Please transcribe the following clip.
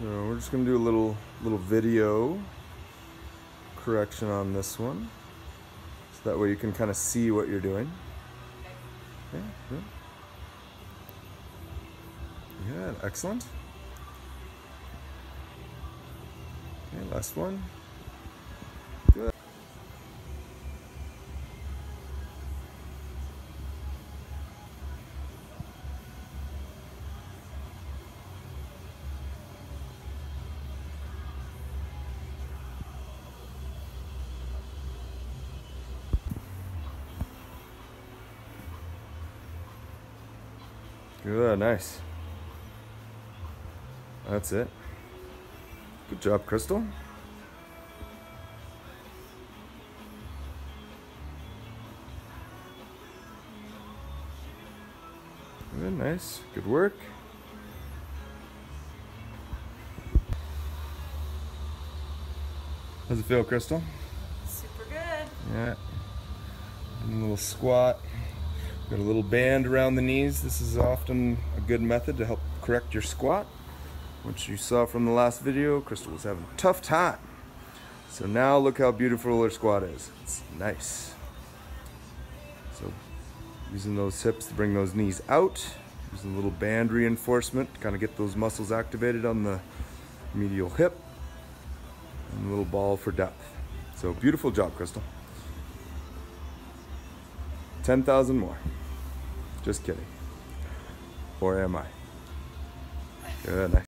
So we're just gonna do a little little video correction on this one. So that way you can kind of see what you're doing. Okay, good. Good, excellent. Okay, last one. Good, nice. That's it. Good job, Crystal. Good, nice. Good work. How's it feel, Crystal? Super good. Yeah. And a little squat. Got a little band around the knees. This is often a good method to help correct your squat. Which you saw from the last video, Crystal was having a tough time. So now look how beautiful her squat is. It's nice. So using those hips to bring those knees out. Using a little band reinforcement to kind of get those muscles activated on the medial hip. And a little ball for depth. So beautiful job, Crystal. 10,000 more. Just kidding. Or am I? Good. Nice.